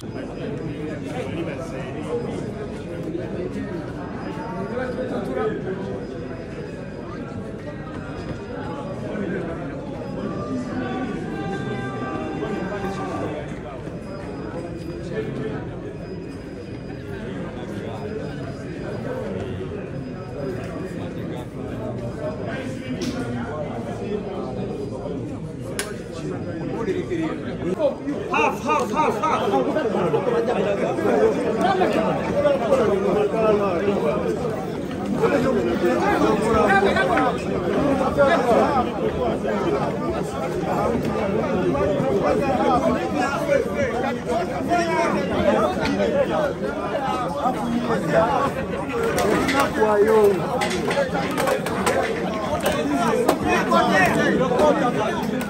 Gracias. half, half, half, half. Kwa yo.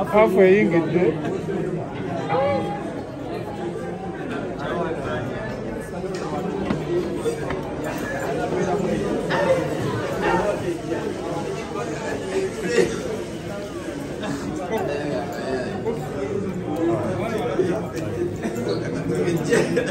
عفوا ينقد